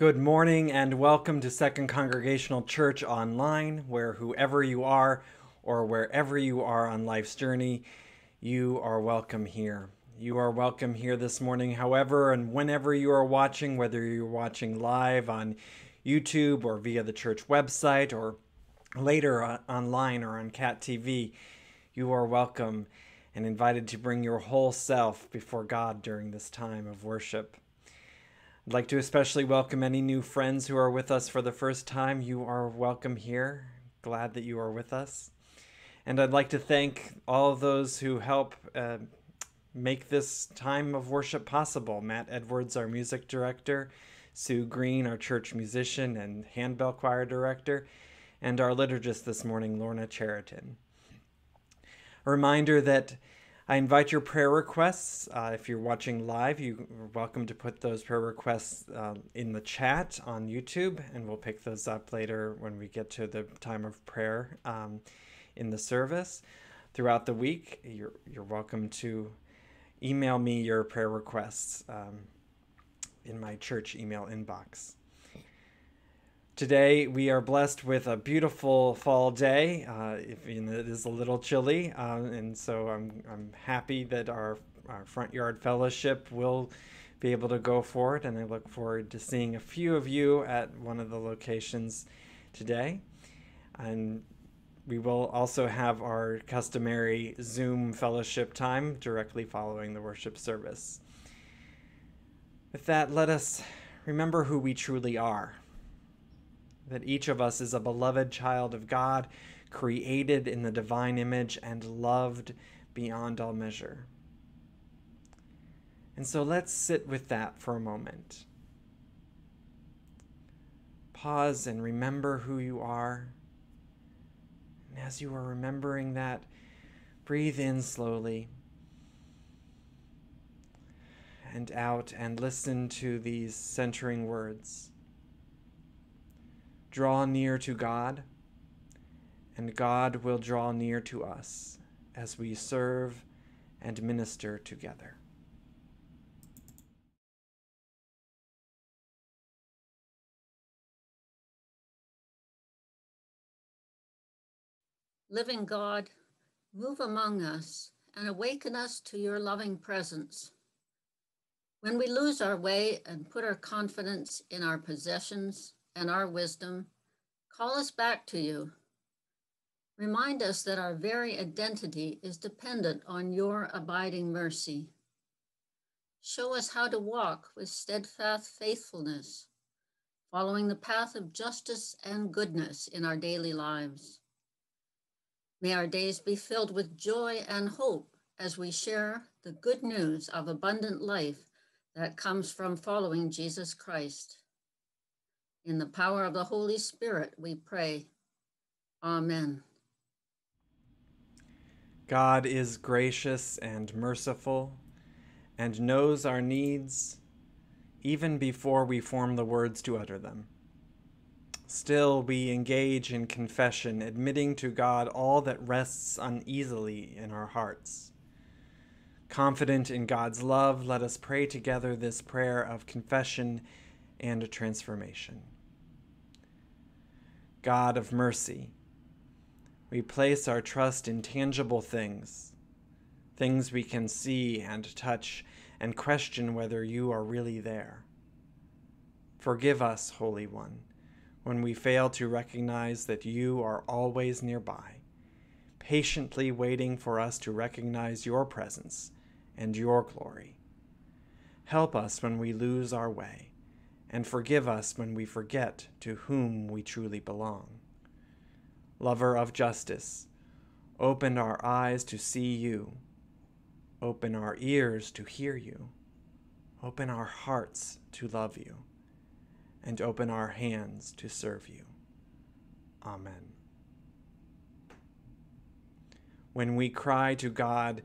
Good morning and welcome to Second Congregational Church Online, where whoever you are or wherever you are on life's journey, you are welcome here. You are welcome here this morning, however, and whenever you are watching, whether you're watching live on YouTube or via the church website or later online or on Cat TV, you are welcome and invited to bring your whole self before God during this time of worship. I'd like to especially welcome any new friends who are with us for the first time. You are welcome here. Glad that you are with us. And I'd like to thank all those who help uh, make this time of worship possible. Matt Edwards, our music director, Sue Green, our church musician and handbell choir director, and our liturgist this morning, Lorna Cheriton. A reminder that I invite your prayer requests. Uh, if you're watching live, you're welcome to put those prayer requests uh, in the chat on YouTube, and we'll pick those up later when we get to the time of prayer um, in the service. Throughout the week, you're, you're welcome to email me your prayer requests um, in my church email inbox. Today we are blessed with a beautiful fall day. Uh, if, it is a little chilly, uh, and so I'm I'm happy that our our front yard fellowship will be able to go forward, and I look forward to seeing a few of you at one of the locations today. And we will also have our customary Zoom fellowship time directly following the worship service. With that, let us remember who we truly are that each of us is a beloved child of God, created in the divine image and loved beyond all measure. And so let's sit with that for a moment. Pause and remember who you are. And as you are remembering that, breathe in slowly and out and listen to these centering words Draw near to God, and God will draw near to us as we serve and minister together. Living God, move among us and awaken us to your loving presence. When we lose our way and put our confidence in our possessions, and our wisdom, call us back to you. Remind us that our very identity is dependent on your abiding mercy. Show us how to walk with steadfast faithfulness, following the path of justice and goodness in our daily lives. May our days be filled with joy and hope as we share the good news of abundant life that comes from following Jesus Christ. In the power of the Holy Spirit, we pray. Amen. God is gracious and merciful and knows our needs even before we form the words to utter them. Still, we engage in confession, admitting to God all that rests uneasily in our hearts. Confident in God's love, let us pray together this prayer of confession and transformation. God of mercy, we place our trust in tangible things, things we can see and touch, and question whether you are really there. Forgive us, Holy One, when we fail to recognize that you are always nearby, patiently waiting for us to recognize your presence and your glory. Help us when we lose our way, and forgive us when we forget to whom we truly belong. Lover of justice, open our eyes to see you, open our ears to hear you, open our hearts to love you, and open our hands to serve you. Amen. When we cry to God,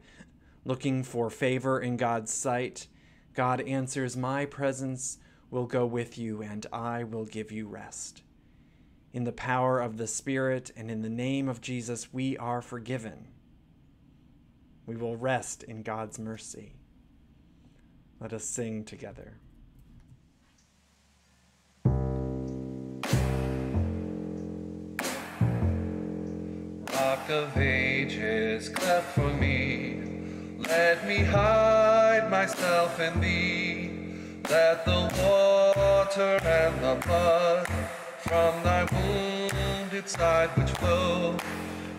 looking for favor in God's sight, God answers, My presence will go with you, and I will give you rest. In the power of the Spirit and in the name of Jesus, we are forgiven. We will rest in God's mercy. Let us sing together. Rock of ages, cleft for me let me hide myself in thee. Let the water and the blood from thy wounded side which flow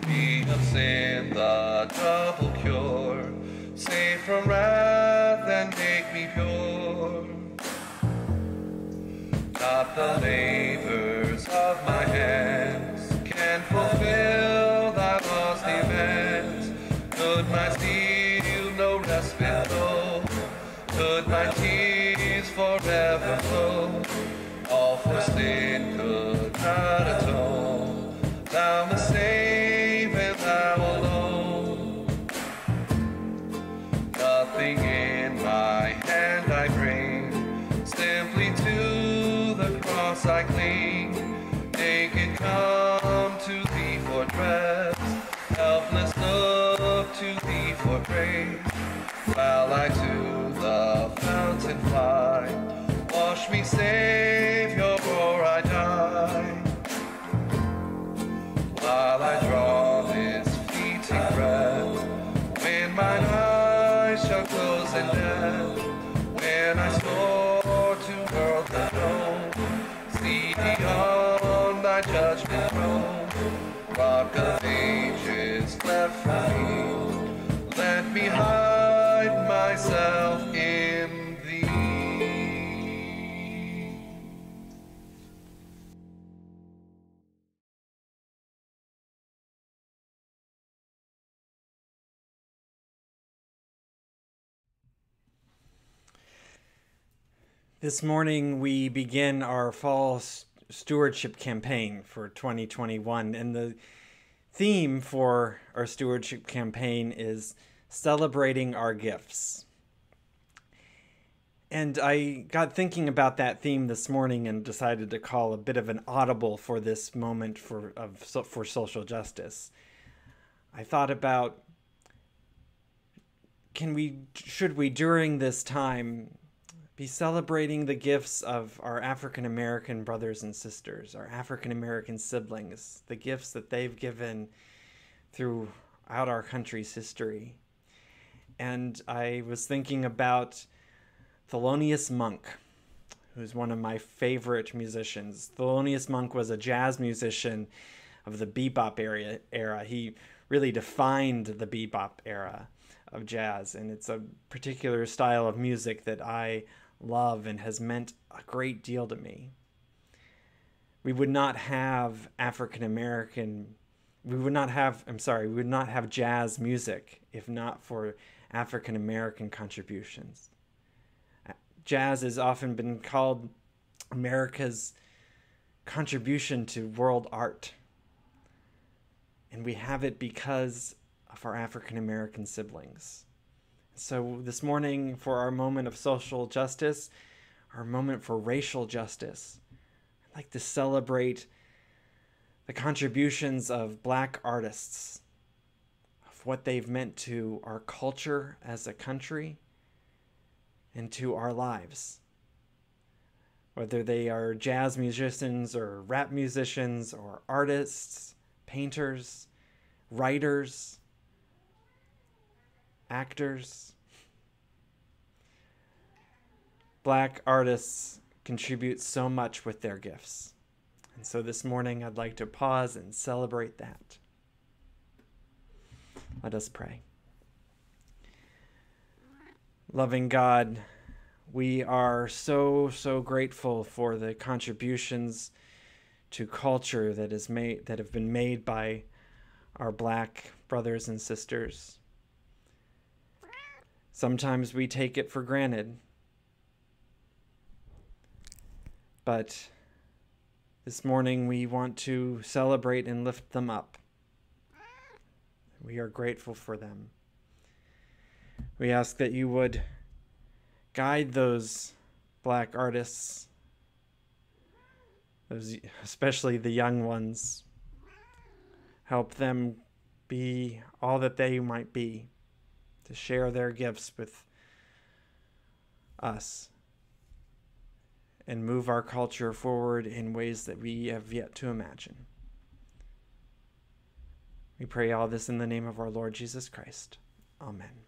be of sin the double cure. Save from wrath and make me pure. Not the labors forever flow? Sin could not atone. Thou must save and thou alone. Nothing in my hand I bring, simply to the cross I cling. Wash This morning, we begin our fall stewardship campaign for 2021, and the theme for our stewardship campaign is celebrating our gifts. And I got thinking about that theme this morning and decided to call a bit of an audible for this moment for of for social justice. I thought about can we should we during this time be celebrating the gifts of our African American brothers and sisters, our African American siblings, the gifts that they've given throughout our country's history. And I was thinking about Thelonious Monk, who's one of my favorite musicians. Thelonious Monk was a jazz musician of the bebop era. era. He really defined the bebop era of jazz, and it's a particular style of music that I love and has meant a great deal to me. We would not have African American, we would not have, I'm sorry, we would not have jazz music if not for African American contributions. Uh, jazz has often been called America's contribution to world art. And we have it because of our African American siblings. So, this morning, for our moment of social justice, our moment for racial justice, I'd like to celebrate the contributions of black artists, of what they've meant to our culture as a country and to our lives. Whether they are jazz musicians or rap musicians or artists, painters, writers, actors. Black artists contribute so much with their gifts. And so this morning, I'd like to pause and celebrate that. Let us pray. Loving God, we are so, so grateful for the contributions to culture that is made that have been made by our black brothers and sisters. Sometimes we take it for granted. But this morning we want to celebrate and lift them up. We are grateful for them. We ask that you would guide those black artists, those, especially the young ones. Help them be all that they might be to share their gifts with us and move our culture forward in ways that we have yet to imagine. We pray all this in the name of our Lord Jesus Christ. Amen.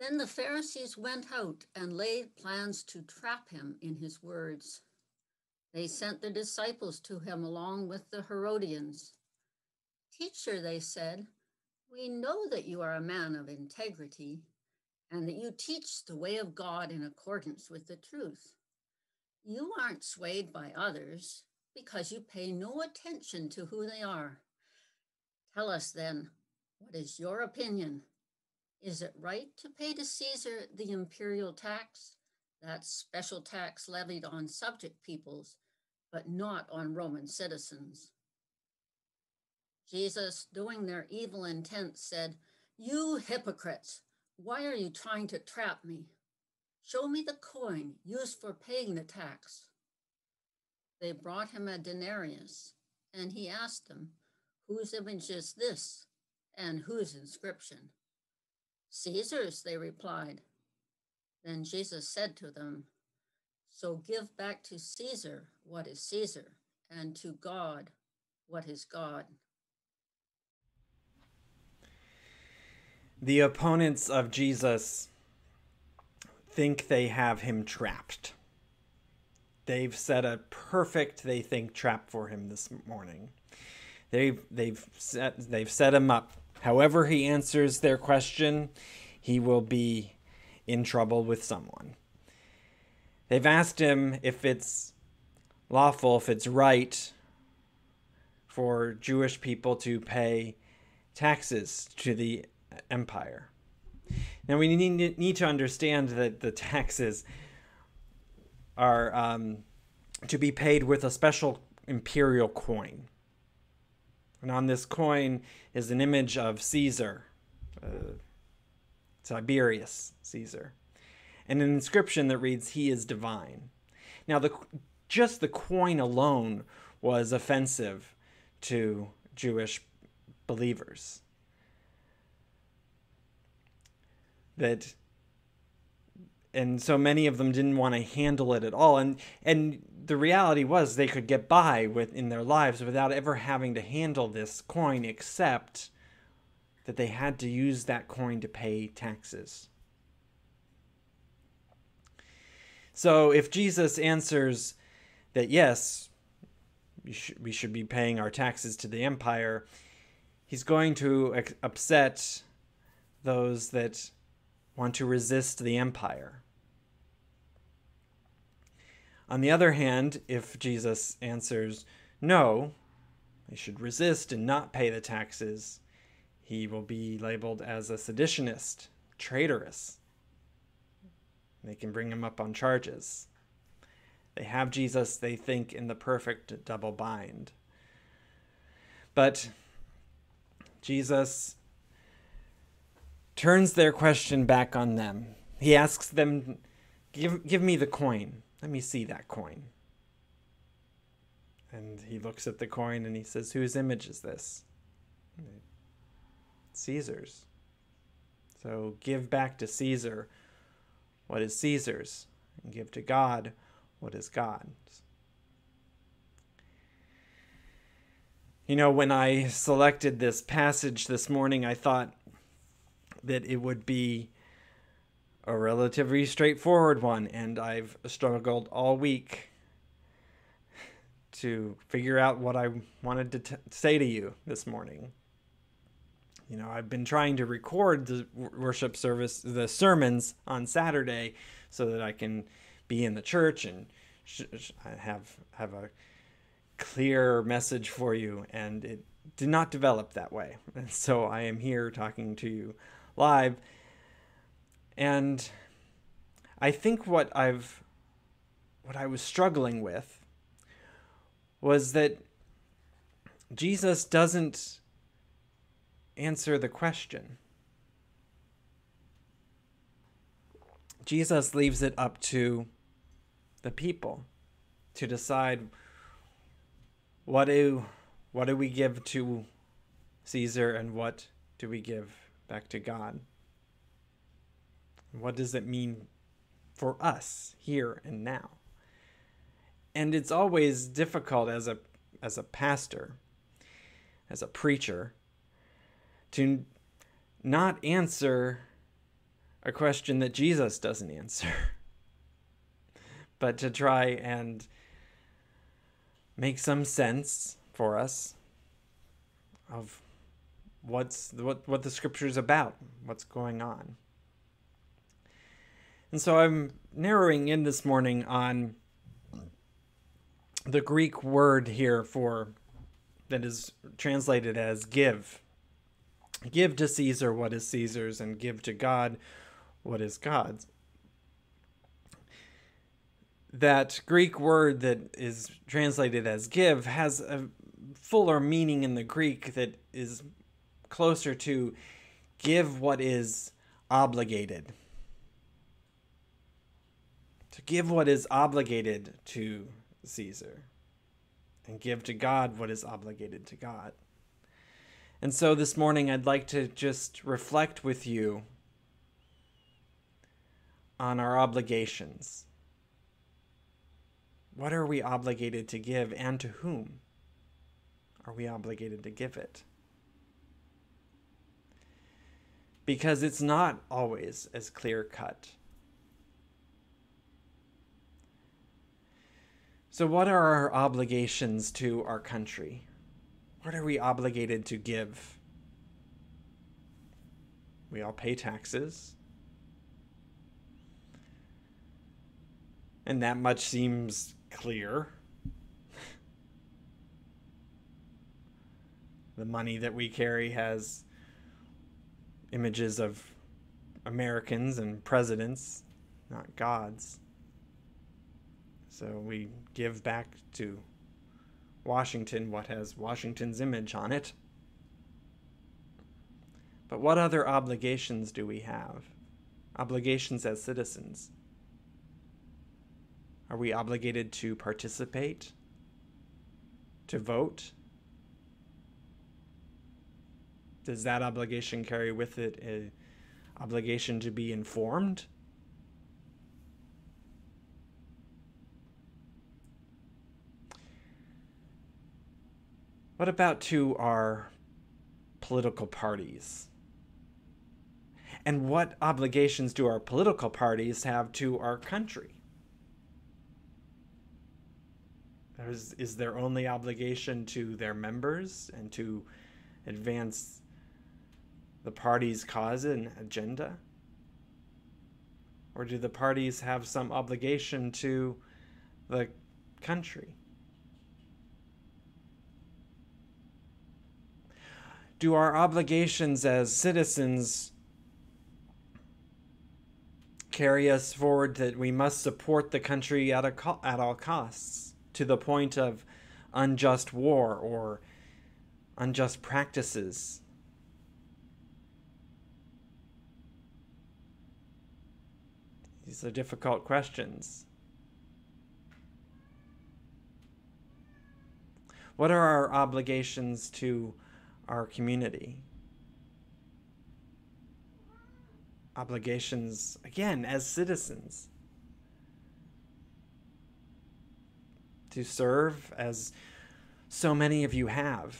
Then the Pharisees went out and laid plans to trap him in his words. They sent their disciples to him along with the Herodians. Teacher, they said, we know that you are a man of integrity and that you teach the way of God in accordance with the truth. You aren't swayed by others because you pay no attention to who they are. Tell us then, what is your opinion? Is it right to pay to Caesar the imperial tax, that special tax levied on subject peoples, but not on Roman citizens? Jesus, knowing their evil intent, said, You hypocrites, why are you trying to trap me? Show me the coin used for paying the tax. They brought him a denarius, and he asked them, Whose image is this, and whose inscription? Caesar's, they replied. Then Jesus said to them, So give back to Caesar what is Caesar, and to God what is God. The opponents of Jesus think they have him trapped. They've set a perfect, they think, trap for him this morning. They've they've set they've set him up However, he answers their question, he will be in trouble with someone. They've asked him if it's lawful, if it's right for Jewish people to pay taxes to the empire. Now, we need, to understand that the taxes are um, to be paid with a special imperial coin. And on this coin is an image of Caesar, uh, Tiberius Caesar, and an inscription that reads, He is divine. Now, the, just the coin alone was offensive to Jewish believers. That and so many of them didn't want to handle it at all. And and the reality was they could get by with in their lives without ever having to handle this coin, except that they had to use that coin to pay taxes. So if Jesus answers that yes, we, sh- we should be paying our taxes to the empire, he's going to upset those that want to resist the empire. On the other hand, if Jesus answers, no, they should resist and not pay the taxes, he will be labeled as a seditionist, traitorous. They can bring him up on charges. They have Jesus, they think, in the perfect double bind. But Jesus turns their question back on them. He asks them, Give, give me the coin. Let me see that coin. And he looks at the coin and he says, Whose image is this? Caesar's. So give back to Caesar what is Caesar's, and give to God what is God's. You know, when I selected this passage this morning, I thought that it would be a relatively straightforward one, and I've struggled all week to figure out what I wanted to t- say to you this morning. You know, I've been trying to record the worship service, the sermons on Saturday, so that I can be in the church and sh- sh- have have a clear message for you. And it did not develop that way, and so I am here talking to you live. And I think what I've what I was struggling with was that Jesus doesn't answer the question. Jesus leaves it up to the people to decide what do what do we give to Caesar and what do we give back to God? What does it mean for us here and now? And it's always difficult as a as a pastor, as a preacher, to not answer a question that Jesus doesn't answer, but to try and make some sense for us of what's what what the scripture's about, what's going on. And so I'm narrowing in this morning on the Greek word here for that is translated as give. Give to Caesar what is Caesar's and give to God what is God's. That Greek word that is translated as give has a fuller meaning in the Greek that is closer to give what is obligated. To give what is obligated to Caesar and give to God what is obligated to God. And so this morning, I'd like to just reflect with you on our obligations. What are we obligated to give and to whom are we obligated to give it? Because it's not always as clear cut. So, what are our obligations to our country? What are we obligated to give? We all pay taxes. And that much seems clear. the money that we carry has images of Americans and presidents, not gods. So we give back to Washington what has Washington's image on it. But what other obligations do we have? Obligations as citizens. Are we obligated to participate? To vote? Does that obligation carry with it an obligation to be informed? What about to our political parties? And what obligations do our political parties have to our country? Is, is their only obligation to their members and to advance the party's cause and agenda? Or do the parties have some obligation to the country? Do our obligations as citizens carry us forward that we must support the country at, co- at all costs? to the point of unjust war or unjust practices. These are difficult questions. What are our obligations to our community? Obligations, again, as citizens. to serve as so many of you have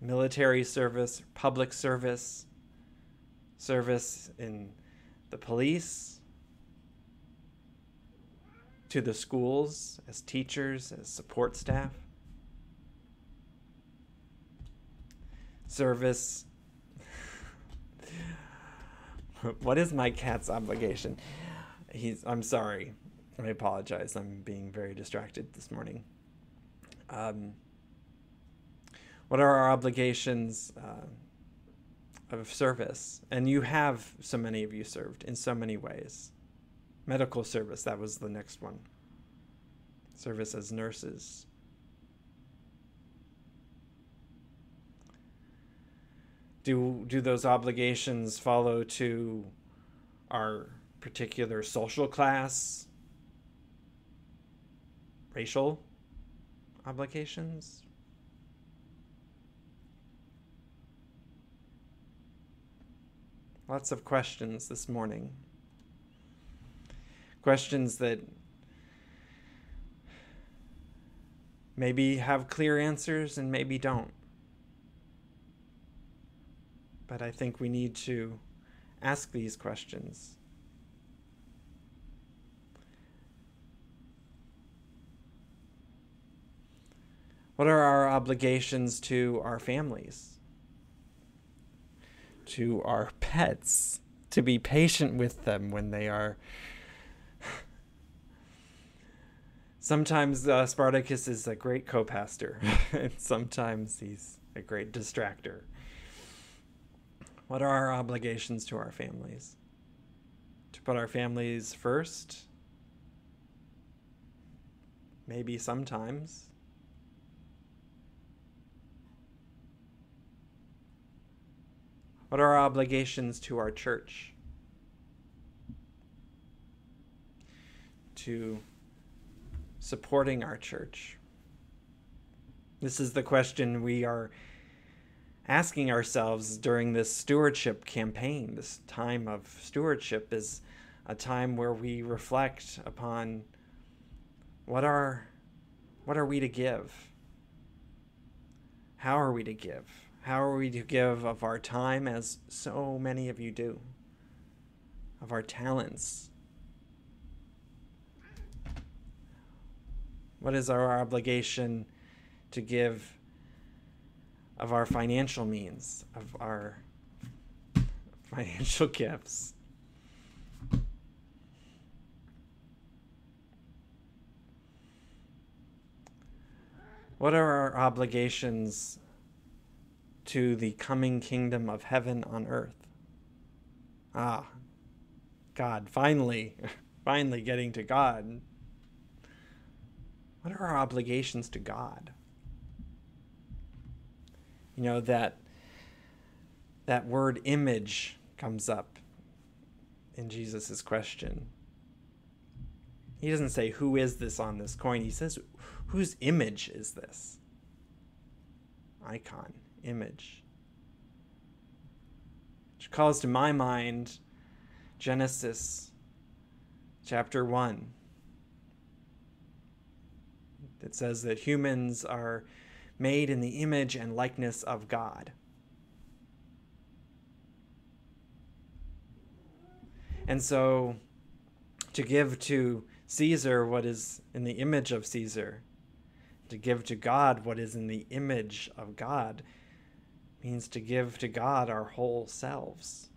military service, public service, service in the police, to the schools as teachers, as support staff, service. what is my cat's obligation? He's I'm sorry. I apologize. I'm being very distracted this morning. Um, what are our obligations uh, of service? And you have, so many of you served in so many ways. Medical service, that was the next one. Service as nurses. Do, do those obligations follow to our particular social class, racial obligations? Lots of questions this morning. Questions that maybe have clear answers and maybe don't. But I think we need to ask these questions What are our obligations to our families? To our pets? To be patient with them when they are. sometimes uh, Spartacus is a great co pastor, and sometimes he's a great distractor. What are our obligations to our families? To put our families first? Maybe sometimes What are our obligations to our church? To supporting our church? This is the question we are asking ourselves during this stewardship campaign. This time of stewardship is a time where we reflect upon what are what are we to give? How are we to give? How are we to give of our time, as so many of you do? Of our talents? What is our obligation to give of our financial means, of our financial gifts? What are our obligations to the coming kingdom of heaven on earth. Ah, God, finally, finally getting to God. What are our obligations to God? You know that that word image comes up in Jesus' question. He doesn't say, Who is this on this coin? He says, Whose image is this? Icon image. Which calls to my mind Genesis chapter 1. It says that humans are made in the image and likeness of God. And so to give to Caesar what is in the image of Caesar, to give to God what is in the image of God, means to give to God our whole selves.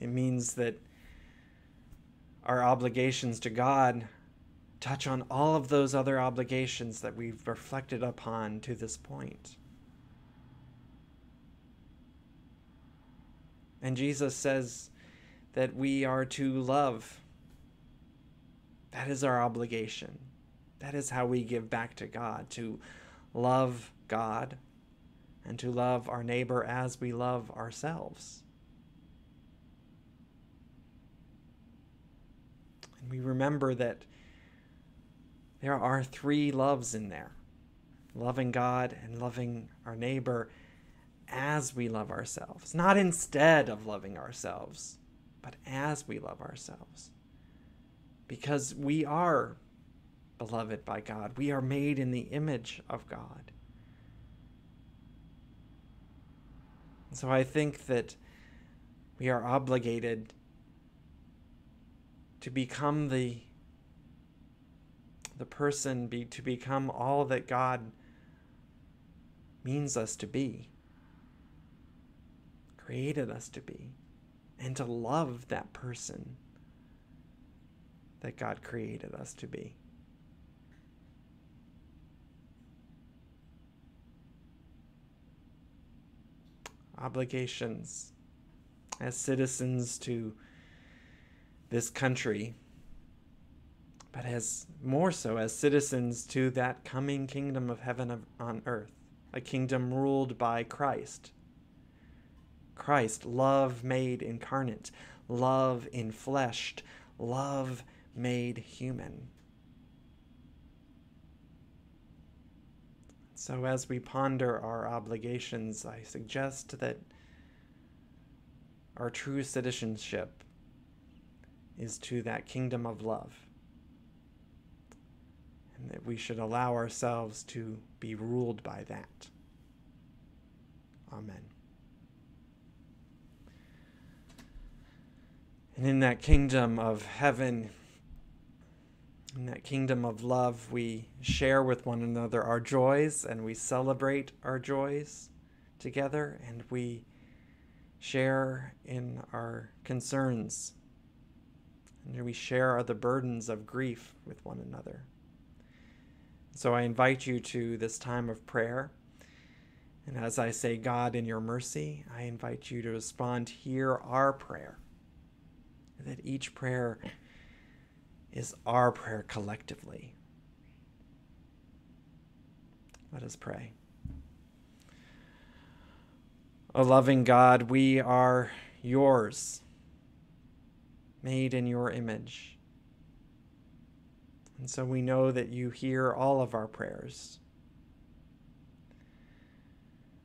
It means that our obligations to God touch on all of those other obligations that we've reflected upon to this point. And Jesus says that we are to love. That is our obligation. That is how we give back to God, to love God and to love our neighbor as we love ourselves. And we remember that there are three loves in there loving God and loving our neighbor as we love ourselves, not instead of loving ourselves, but as we love ourselves. Because we are beloved by God, we are made in the image of God. So I think that we are obligated to become the the person be to become all that God means us to be created us to be and to love that person that God created us to be. Obligations as citizens to this country, but as more so as citizens to that coming kingdom of heaven on earth, a kingdom ruled by Christ Christ, love made incarnate, love infleshed, love made human. So, as we ponder our obligations, I suggest that our true citizenship is to that kingdom of love, that we should allow ourselves to be ruled by that. Amen. And in that kingdom of heaven, in that kingdom of love, we share with one another our joys and we celebrate our joys together and we share in our concerns and we share the burdens of grief with one another. So I invite you to this time of prayer. And as I say, God, in your mercy, I invite you to respond, hear our prayer that each prayer is our prayer collectively. Let us pray. O loving God, we are yours, made in your image. And so we know that you hear all of our prayers.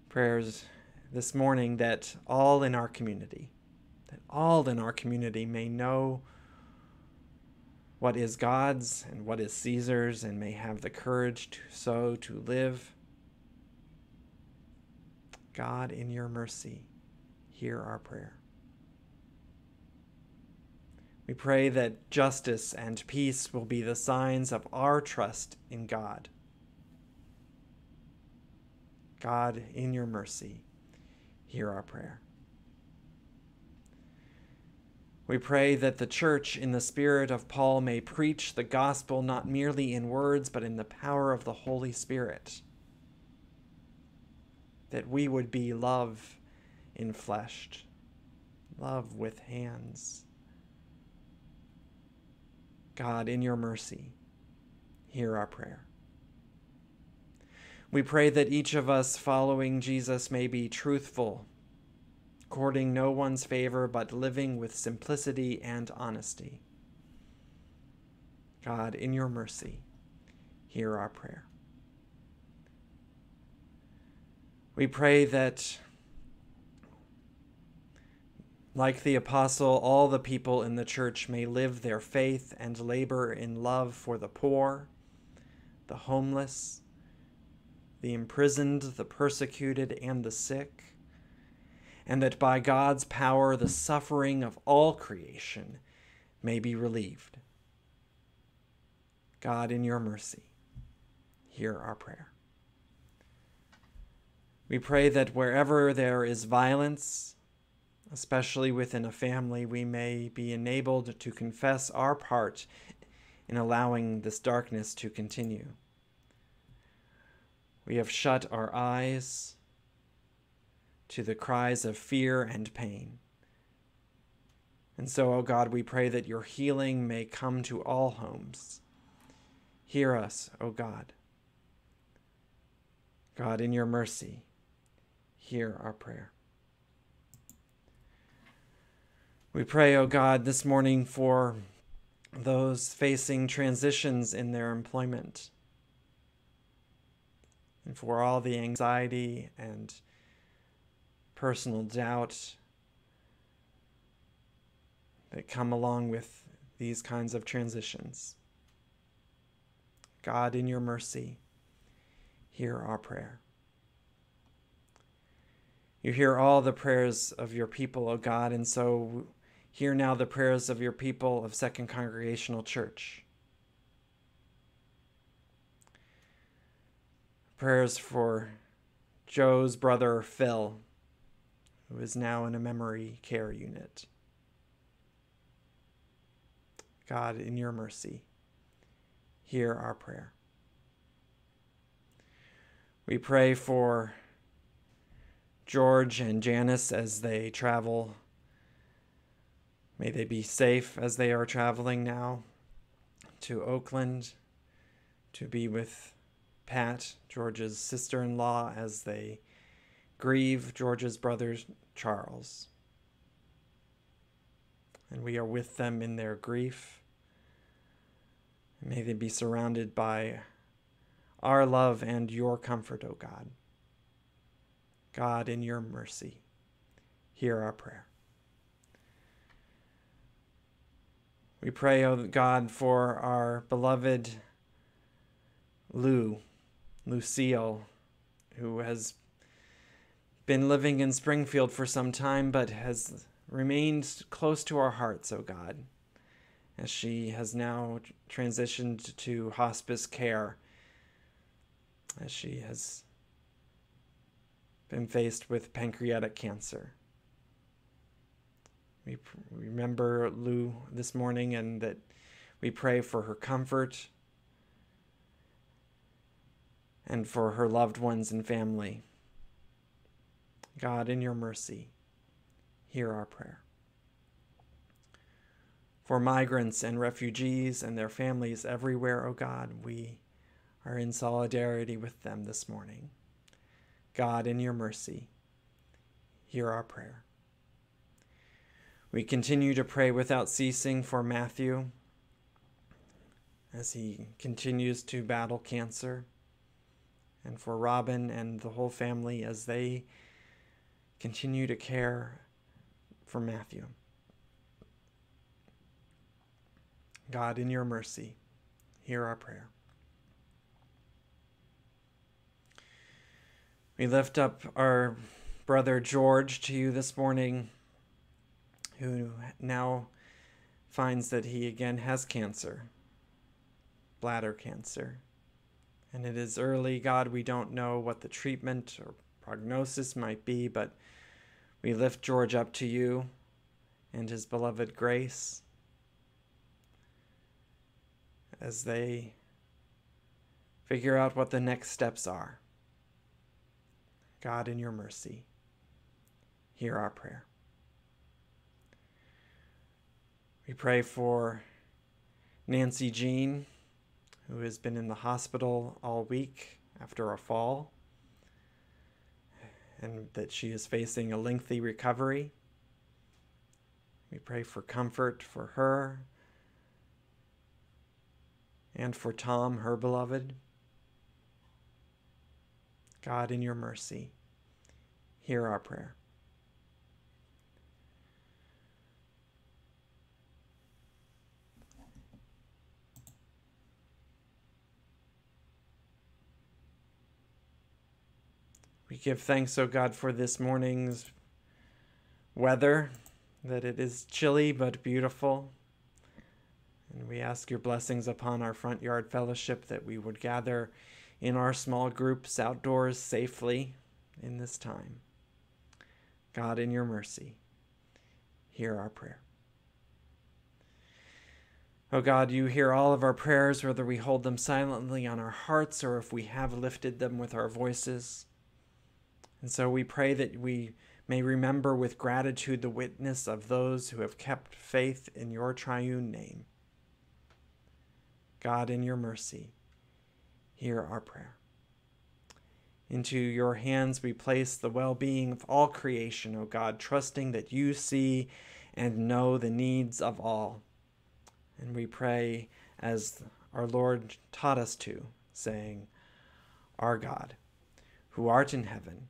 Prayers this morning that all in our community that all in our community may know what is God's and what is Caesar's and may have the courage to so to live. God, in your mercy, hear our prayer. We pray that justice and peace will be the signs of our trust in God. God, in your mercy, hear our prayer. We pray that the church, in the spirit of Paul, may preach the gospel not merely in words, but in the power of the Holy Spirit. That we would be love infleshed, love with hands. God, in your mercy, hear our prayer. We pray that each of us following Jesus may be truthful courting no one's favor, but living with simplicity and honesty. God, in your mercy, hear our prayer. We pray that Like the apostle, all the people in the church may live their faith and labor in love for the poor, the homeless, the imprisoned, the persecuted, and the sick, and that by God's power the suffering of all creation may be relieved. God, in your mercy, hear our prayer. We pray that wherever there is violence, especially within a family, we may be enabled to confess our part in allowing this darkness to continue. We have shut our eyes to the cries of fear and pain. And so, O oh God, we pray that your healing may come to all homes. Hear us, O oh God. God, in your mercy, hear our prayer. We pray, O oh God, this morning for those facing transitions in their employment and for all the anxiety and personal doubt that come along with these kinds of transitions. God, in your mercy, hear our prayer. You hear all the prayers of your people, O God, and so hear now the prayers of your people of Second Congregational Church. Prayers for Joe's brother Phil, who is now in a memory care unit. God, in your mercy, hear our prayer. We pray for George and Janice as they travel. May they be safe as they are traveling now to Oakland to be with Pat, George's sister in law, as they grieve George's brother Charles. And we are with them in their grief. May they be surrounded by our love and your comfort, O God. God, in your mercy, hear our prayer. We pray, O God, for our beloved Lou, Lucille, who has been living in Springfield for some time but has remained close to our hearts, O God, as she has now transitioned to hospice care, as she has been faced with pancreatic cancer. We remember Lou this morning and that we pray for her comfort and for her loved ones and family. God, in your mercy, hear our prayer. For migrants and refugees and their families everywhere, O oh God, we are in solidarity with them this morning. God, in your mercy, hear our prayer. We continue to pray without ceasing for Matthew as he continues to battle cancer, and for Robin and the whole family as they continue to care for Matthew. God, in your mercy, hear our prayer. We lift up our brother George to you this morning, who now finds that he again has cancer, bladder cancer. And it is early, God. We don't know what the treatment or prognosis might be, but we lift George up to you and his beloved Grace as they figure out what the next steps are. God, in your mercy, hear our prayer. We pray for Nancy Jean, who has been in the hospital all week after a fall, and that she is facing a lengthy recovery. We pray for comfort for her and for Tom, her beloved. God, in your mercy, hear our prayer. Give thanks, O God, for this morning's weather, that it is chilly but beautiful. And we ask your blessings upon our front yard fellowship that we would gather in our small groups outdoors safely in this time. God, in your mercy, hear our prayer. Oh God, you hear all of our prayers, whether we hold them silently on our hearts or if we have lifted them with our voices. And so we pray that we may remember with gratitude the witness of those who have kept faith in your triune name. God, in your mercy, hear our prayer. Into your hands we place the well being of all creation, O God, trusting that you see and know the needs of all. And we pray as our Lord taught us to, saying, Our God, who art in heaven,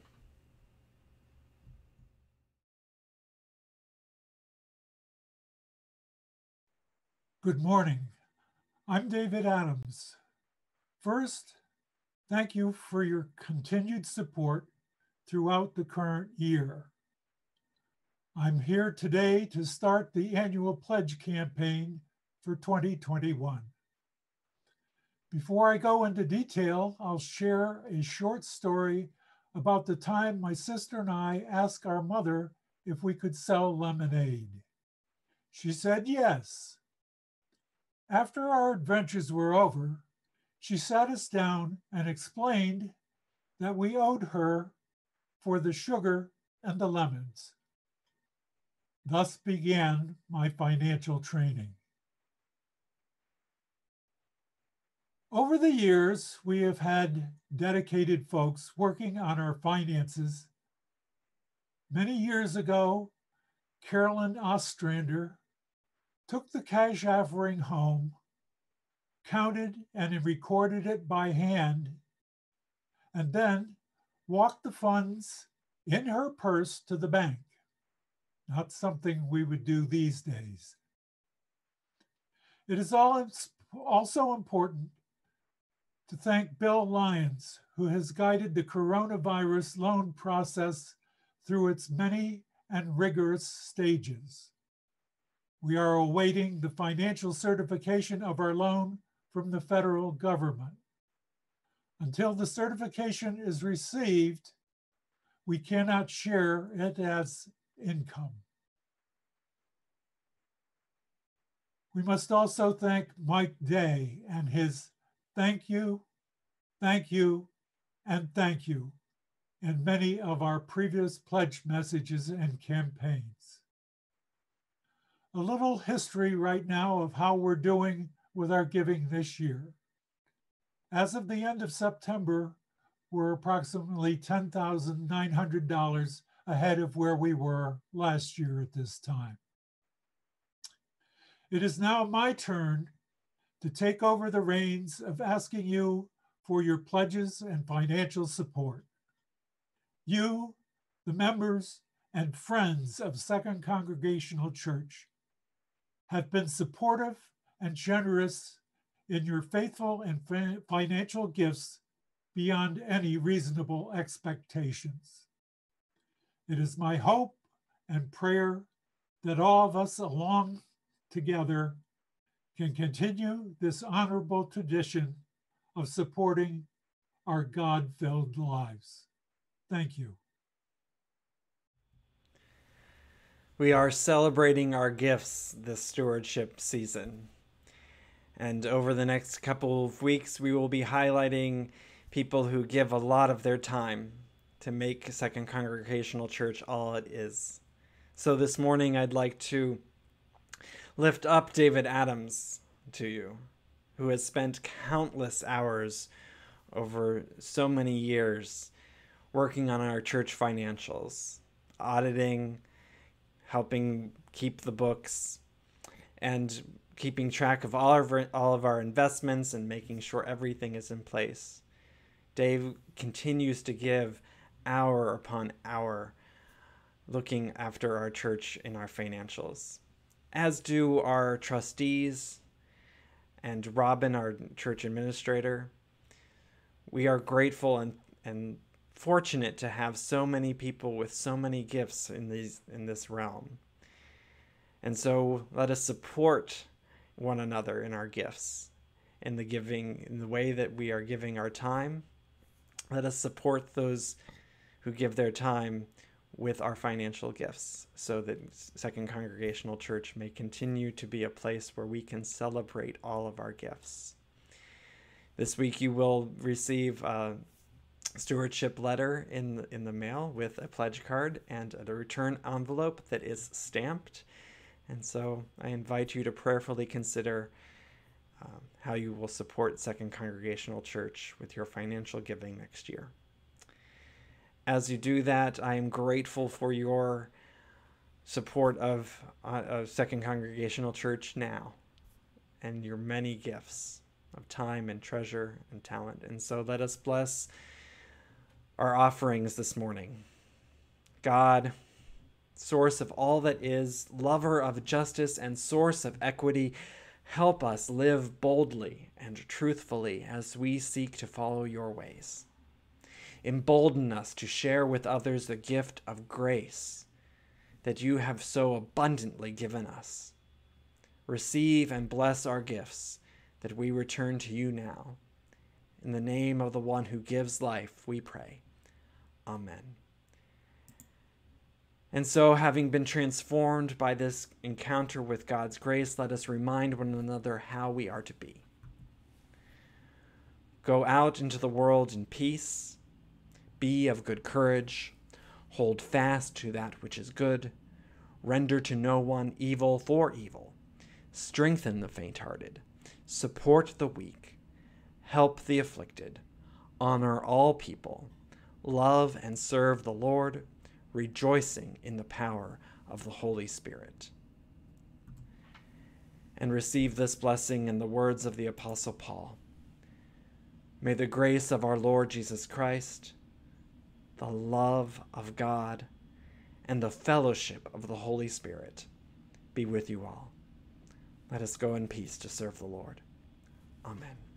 Good morning. I'm David Adams. First, thank you for your continued support throughout the current year. I'm here today to start the annual pledge campaign for 2021. Before I go into detail, I'll share a short story about the time my sister and I asked our mother if we could sell lemonade. She said yes. After our adventures were over, she sat us down and explained that we owed her for the sugar and the lemons. Thus began my financial training. Over the years, we have had dedicated folks working on our finances. Many years ago, Carolyn Ostrander took the cash offering home, counted and recorded it by hand, and then walked the funds in her purse to the bank. Not something we would do these days. It is also important to thank Bill Lyons, who has guided the coronavirus loan process through its many and rigorous stages. We are awaiting the financial certification of our loan from the federal government. Until the certification is received, we cannot share it as income. We must also thank Mike Day and his thank you, thank you, and thank you in many of our previous pledge messages and campaigns. A little history right now of how we're doing with our giving this year. As of the end of September, we're approximately $10,900 ahead of where we were last year at this time. It is now my turn to take over the reins of asking you for your pledges and financial support. You, the members and friends of Second Congregational Church, have been supportive and generous in your faithful and financial gifts beyond any reasonable expectations. It is my hope and prayer that all of us along together can continue this honorable tradition of supporting our God filled lives. Thank you. We are celebrating our gifts this stewardship season. And over the next couple of weeks, we will be highlighting people who give a lot of their time to make Second Congregational Church all it is. So this morning, I'd like to lift up David Adams to you, who has spent countless hours over so many years working on our church financials, auditing helping keep the books, and keeping track of all of our, all of our investments and making sure everything is in place. Dave continues to give hour upon hour looking after our church and our financials, as do our trustees and Robin, our church administrator. We are grateful and, and fortunate to have so many people with so many gifts in these in this realm. And so let us support one another in our gifts, in the giving, in the way that we are giving our time. Let us support those who give their time with our financial gifts so that Second Congregational Church may continue to be a place where we can celebrate all of our gifts. This week you will receive a stewardship letter in in the mail with a pledge card and a return envelope that is stamped. And so I invite you to prayerfully consider um, how you will support Second Congregational Church with your financial giving next year as you do that, I am grateful for your support of, uh, of Second Congregational Church now and your many gifts of time and treasure and talent. And so let us bless our offerings this morning. God, source of all that is, lover of justice and source of equity, help us live boldly and truthfully as we seek to follow your ways embolden us to share with others the gift of grace that you have so abundantly given us. Receive and bless our gifts that we return to you now. In the name of the one who gives life, we pray. Amen. And so, having been transformed by this encounter with God's grace, let us remind one another how we are to be. Go out into the world in peace. Be of good courage, hold fast to that which is good, render to no one evil for evil, strengthen the faint hearted, support the weak, help the afflicted, honor all people, love and serve the Lord, rejoicing in the power of the Holy Spirit. And receive this blessing in the words of the Apostle Paul. May the grace of our Lord Jesus Christ the love of God, and the fellowship of the Holy Spirit be with you all. Let us go in peace to serve the Lord. Amen.